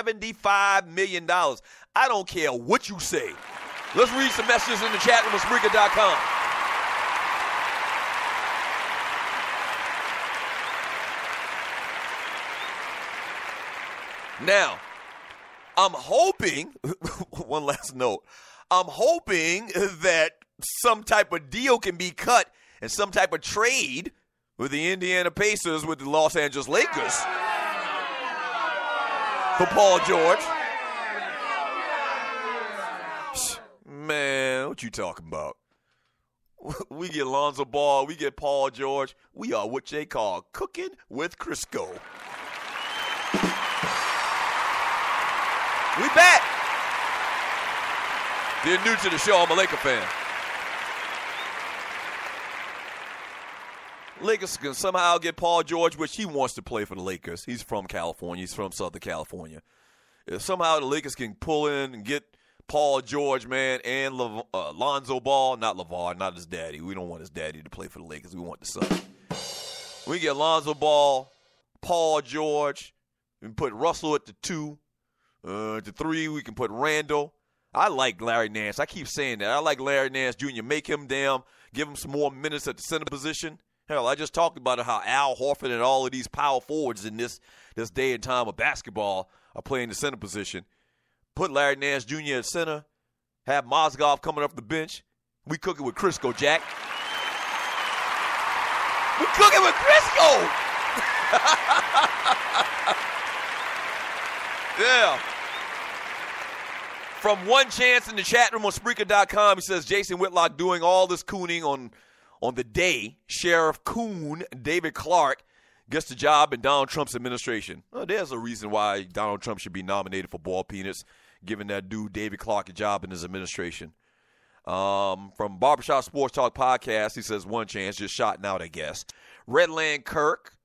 $75 million. I don't care what you say. Let's read some messages in the chat room at Spreaker.com. Now, I'm hoping, one last note, I'm hoping that some type of deal can be cut and some type of trade with the Indiana Pacers with the Los Angeles Lakers for Paul George. Man, what you talking about? We get Lonzo Ball, we get Paul George. We are what they call cooking with Crisco. We back. You're new to the show, I'm a Laker fan. Lakers can somehow get Paul George, which he wants to play for the Lakers. He's from California. He's from Southern California. If somehow the Lakers can pull in and get Paul George, man, and Le- uh, Lonzo Ball, not LeVar, not his daddy. We don't want his daddy to play for the Lakers. We want the son. We get Lonzo Ball, Paul George. and put Russell at the two. Uh, at the three, we can put Randle. I like Larry Nance. I keep saying that. I like Larry Nance Jr. Make him damn, give him some more minutes at the center position. Hell, I just talked about how Al Horford and all of these power forwards in this this day and time of basketball are playing the center position. Put Larry Nance Jr. at center. Have Mozgov coming off the bench. We cook it with Crisco, Jack. We cook it with Crisco. yeah. From one chance in the chat room on Spreaker.com, he says Jason Whitlock doing all this cooning on on the day Sheriff Coon David Clarke gets the job in Donald Trump's administration. Well, there's a reason why Donald Trump should be nominated for ball peanuts, giving that dude David Clarke a job in his administration. Um, from Barbershop Sports Talk podcast, he says one chance, just shotting out, I guess. Redland Kirk,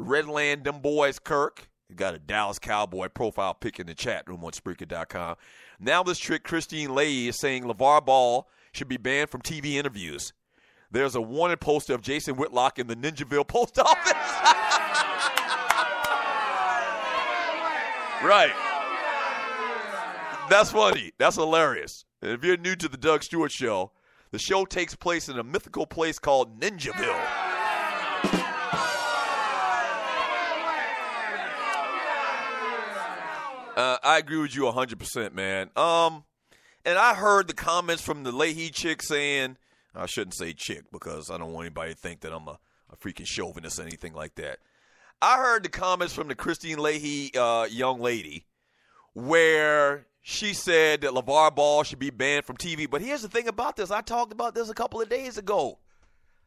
Redland them boys Kirk. You got a Dallas Cowboy profile pic in the chat room on Spreaker.com. Now this trick, Kristine Leahy is saying LeVar Ball should be banned from TV interviews. There's a wanted poster of Jason Whitlock in the Ninjaville post office. right. That's funny. That's hilarious. And if you're new to the Doug Stewart Show, the show takes place in a mythical place called Ninjaville. Uh, I agree with you 100%, man. Um, and I heard the comments from the Leahy chick saying, I shouldn't say chick because I don't want anybody to think that I'm a, a freaking chauvinist or anything like that. I heard the comments from the Kristine Leahy uh, young lady where she said that LeVar Ball should be banned from TV. But here's the thing about this. I talked about this a couple of days ago.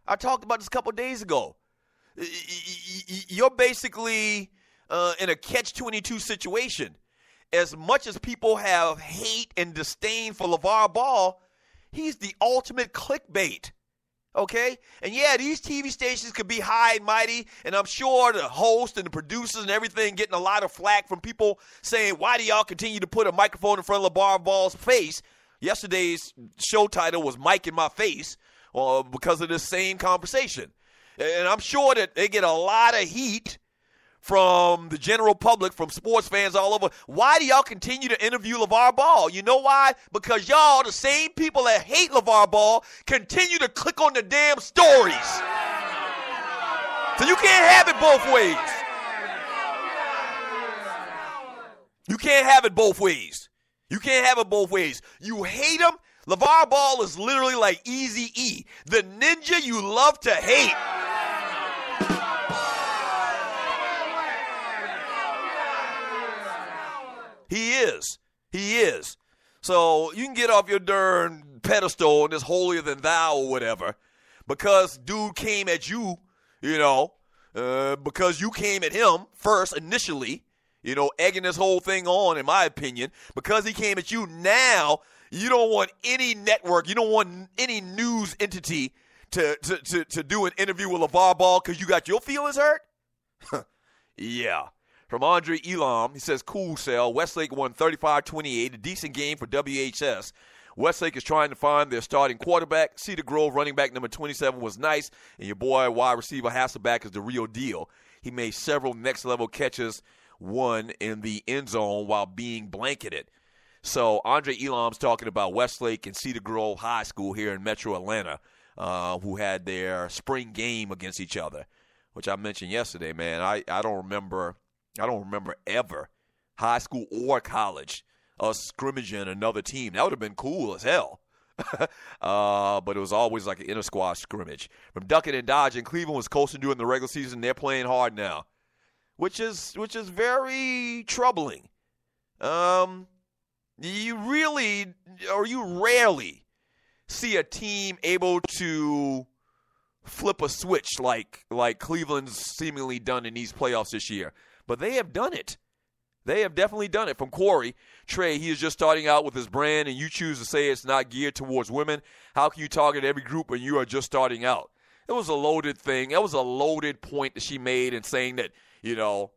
I talked about this a couple of days ago. You're basically uh, in a catch 22 situation. As much as people have hate and disdain for LeVar Ball, he's the ultimate clickbait. Okay? And yeah, these TV stations could be high and mighty, and I'm sure the host and the producers and everything getting a lot of flack from people saying, why do y'all continue to put a microphone in front of LeVar Ball's face? Yesterday's show title was Mike in My Face uh, because of this same conversation. And I'm sure that they get a lot of heat from the general public, from sports fans all over. Why do y'all continue to interview LeVar Ball? You know why? Because y'all, the same people that hate LeVar Ball, continue to click on the damn stories. So you can't have it both ways. You can't have it both ways. You can't have it both ways. You hate him. LeVar Ball is literally like Easy E, the ninja you love to hate. He is. He is. So you can get off your darn pedestal and this holier than thou or whatever because dude came at you, you know, uh, because you came at him first initially, you know, egging this whole thing on, in my opinion, because he came at you. Now you don't want any network, you don't want any news entity to to to, to do an interview with LeVar Ball because you got your feelings hurt. yeah. From Andre Elam, he says, cool sell. Westlake won 35 28, a decent game for WHS. Westlake is trying to find their starting quarterback. Cedar Grove running back number 27 was nice, and your boy wide receiver Hasselback is the real deal. He made several next level catches one in the end zone while being blanketed. So Andre Elam's talking about Westlake and Cedar Grove High School here in Metro Atlanta, uh, who had their spring game against each other, which I mentioned yesterday. Man, I, I don't remember I don't remember ever high school or college us scrimmaging another team. That would have been cool as hell. uh, but it was always like an inter squad scrimmage. From ducking and dodging, Cleveland was coasting during the regular season. They're playing hard now, which is which is very troubling. Um, you really or you rarely see a team able to flip a switch like like Cleveland's seemingly done in these playoffs this year. But they have done it. They have definitely done it. From Corey, Trey, he is just starting out with his brand, and you choose to say it's not geared towards women. How can you target every group when you are just starting out? It was a loaded thing. It was a loaded point that she made in saying that, you know,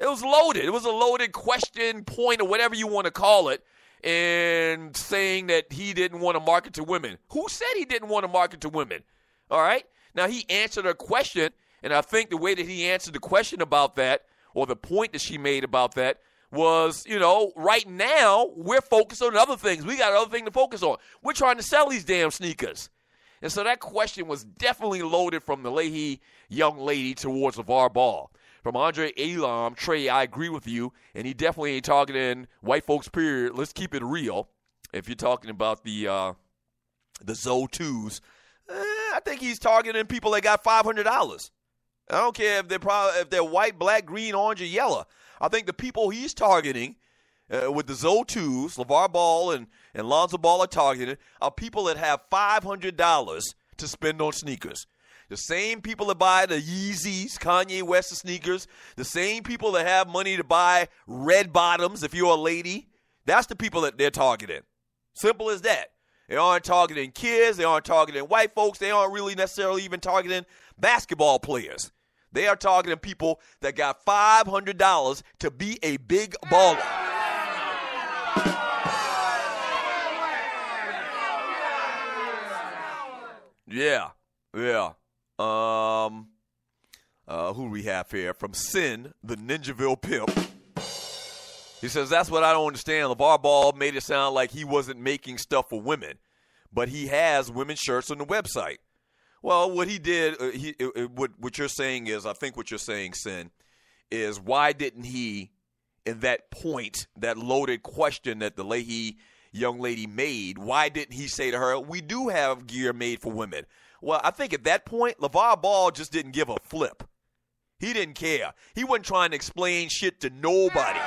it was loaded. It was a loaded question, point, or whatever you want to call it, and saying that he didn't want to market to women. Who said he didn't want to market to women? All right. Now, he answered her question, and I think the way that he answered the question about that, or the point that she made about that, was, you know, right now we're focused on other things. We got other things to focus on. We're trying to sell these damn sneakers. And so that question was definitely loaded from the Leahy young lady towards LeVar Ball. From Andre Elam, Trey, I agree with you, and he definitely ain't targeting white folks, period. Let's keep it real. If you're talking about the uh, the Zo 2s, eh, I think he's targeting people that got $500. I don't care if they're, probably, if they're white, black, green, orange, or yellow. I think the people he's targeting uh, with the Zo 2s, LeVar Ball and, and Lonzo Ball are targeted, are people that have $500 to spend on sneakers. The same people that buy the Yeezys, Kanye West sneakers, the same people that have money to buy red bottoms if you're a lady, that's the people that they're targeting. Simple as that. They aren't targeting kids, they aren't targeting white folks, they aren't really necessarily even targeting basketball players. They are targeting people that got $500 to be a big baller. Yeah, yeah. Um, uh, who we have here from Sin, the Ninjaville pimp. He says that's what I don't understand. LeVar Ball made it sound like he wasn't making stuff for women, but he has women's shirts on the website. Well, what he did, uh, he it, it, what what you're saying is, I think what you're saying, Sin, is why didn't he, in that point, that loaded question that the Leahy young lady made, why didn't he say to her, "We do have gear made for women"? Well, I think at that point, LeVar Ball just didn't give a flip. He didn't care. He wasn't trying to explain shit to nobody.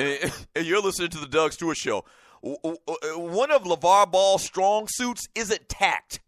and you're listening to the Doug Stewart Show. Uh, one of LeVar Ball's strong suits isn't tact.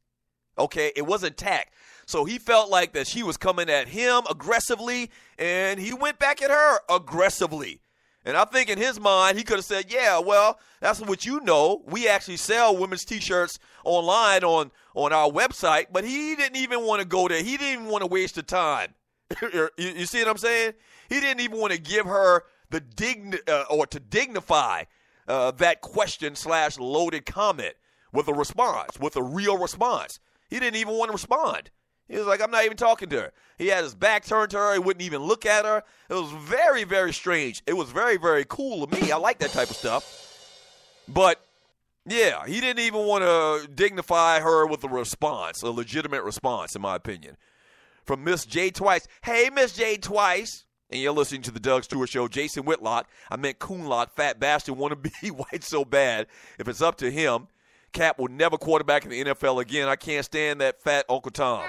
Okay, it wasn't tact. So he felt like that she was coming at him aggressively, and he went back at her aggressively. And I think in his mind, he could have said, "Yeah, well, that's what you know. We actually sell women's T-shirts online on on our website." But he didn't even want to go there. He didn't even want to waste the time. you, you see what I'm saying? He didn't even want to give her the dign uh, or to dignify uh, that question slash loaded comment with a response, with a real response. He didn't even want to respond. He was like, I'm not even talking to her. He had his back turned to her. He wouldn't even look at her. It was very, very strange. It was very, very cool to me. I like that type of stuff. But yeah, he didn't even want to dignify her with a response, a legitimate response, in my opinion. From Miss J Twice. Hey, Miss J Twice and you're listening to the Doug Stewart Show. Jason Whitlock, I meant Coonlock, fat bastard, want to be white so bad. If it's up to him, Kap will never quarterback in the NFL again. I can't stand that fat Uncle Tom.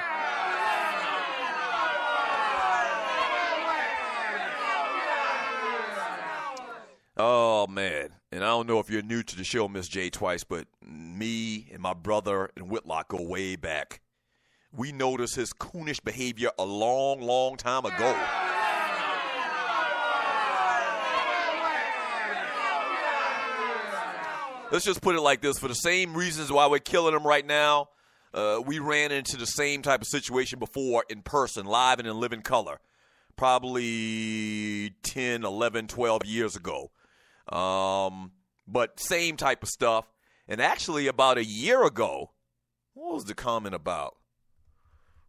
Oh man, and I don't know if you're new to the show, Miss J twice, but me and my brother and Whitlock go way back. We noticed his coonish behavior a long, long time ago. Let's just put it like this: for the same reasons why we're killing them right now, uh, we ran into the same type of situation before in person, live and in living color, probably 10, 11, 12 years ago. Um, but same type of stuff. And actually, about a year ago, what was the comment about?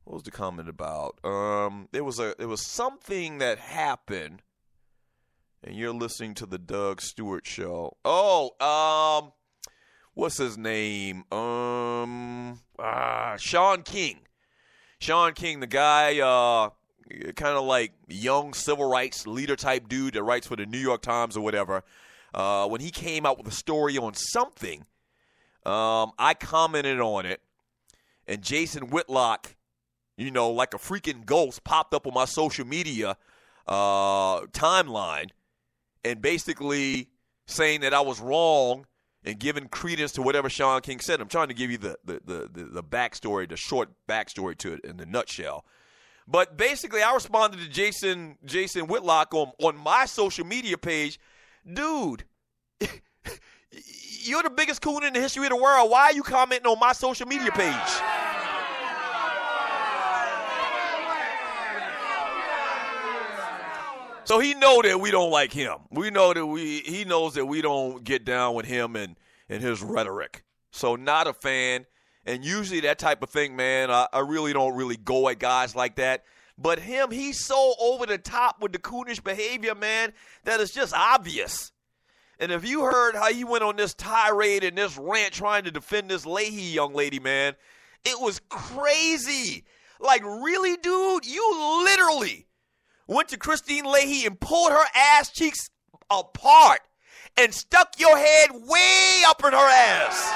what was the comment about? Um, was a it was something that happened, and you're listening to the Doug Stewart show. Oh, um, what's his name? Um, ah, Shaun King. Shaun King, the guy, uh, kind of like young civil rights leader type dude that writes for the New York Times or whatever. Uh, when he came out with a story on something, um, I commented on it, and Jason Whitlock you know, like a freaking ghost popped up on my social media uh, timeline and basically saying that I was wrong and giving credence to whatever Shaun King said. I'm trying to give you the, the, the, the, the backstory, the short backstory to it in the nutshell. But basically, I responded to Jason Jason Whitlock on, on my social media page. Dude, you're the biggest coon in the history of the world. Why are you commenting on my social media page? So he know that we don't like him. We know that we he knows that we don't get down with him and and his rhetoric. So not a fan. And usually that type of thing, man, I, I really don't really go at guys like that. But him, he's so over the top with the coonish behavior, man, that it's just obvious. And if you heard how he went on this tirade and this rant trying to defend this Leahy young lady, man, it was crazy. Like, really, dude? You literally went to Kristine Leahy and pulled her ass cheeks apart and stuck your head way up in her ass.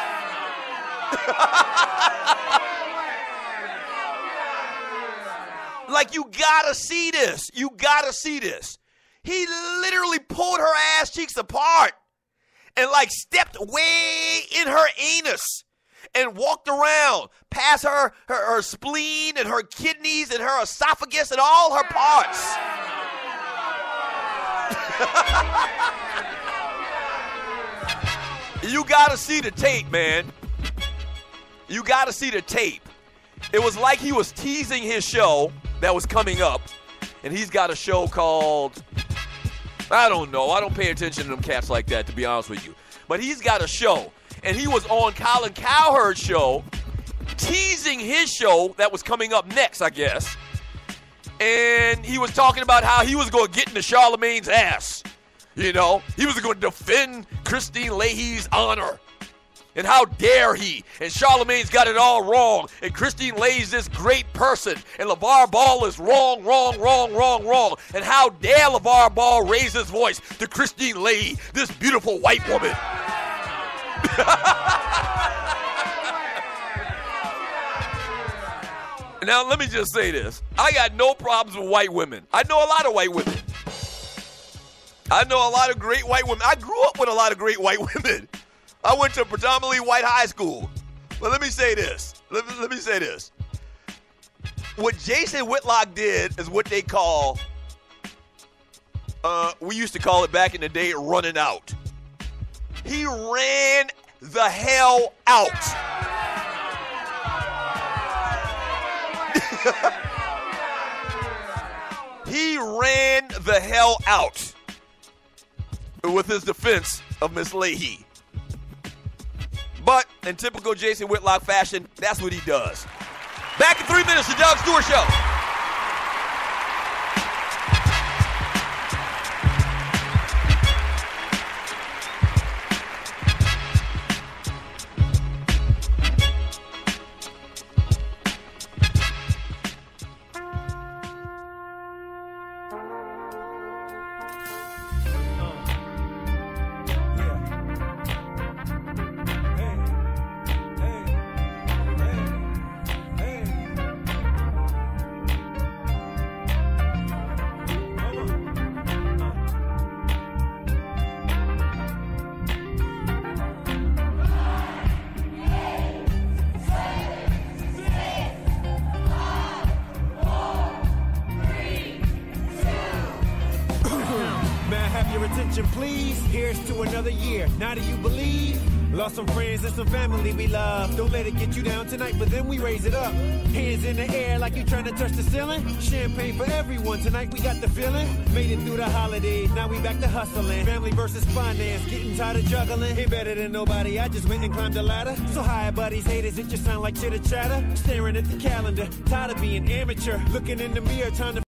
like, you gotta see this. You gotta see this. He literally pulled her ass cheeks apart and, like, stepped way in her anus and walked around past her, her, her spleen and her kidneys and her esophagus and all her parts. you got to see the tape, man. You got to see the tape. It was like he was teasing his show that was coming up, and he's got a show called I don't know. I don't pay attention to them cats like that, to be honest with you. But he's got a show and he was on Colin Cowherd's show, teasing his show that was coming up next, I guess. And he was talking about how he was going to get into Charlemagne's ass. You know, he was going to defend Kristine Leahy's honor. And how dare he? And Charlemagne's got it all wrong. And Kristine Leahy's this great person. And LeVar Ball is wrong, wrong, wrong, wrong, wrong. And how dare LeVar Ball raise his voice to Kristine Leahy, this beautiful white woman. now, let me just say this. I got no problems with white women. I know a lot of white women. I know a lot of great white women. I grew up with a lot of great white women. I went to a predominantly white high school. But let me say this. Let me, let me say this. What Jason Whitlock did is what they call, uh, we used to call it back in the day, running out. He ran the hell out. he ran the hell out with his defense of Miss Leahy. But in typical Jason Whitlock fashion, that's what he does. Back in three minutes, the Doug Stewart Show. Attention, please. Here's to another year. Now do you believe? Lost some friends and some family we love. Don't let it get you down tonight, but then we raise it up. Hands in the air like you're trying to touch the ceiling. Champagne for everyone. Tonight we got the feeling. Made it through the holidays. Now we back to hustling. Family versus finance. Getting tired of juggling. Ain't better than nobody. I just went and climbed the ladder. So hi, buddies, haters. It just sound like chitter chatter. Staring at the calendar. Tired of being amateur. Looking in the mirror, time to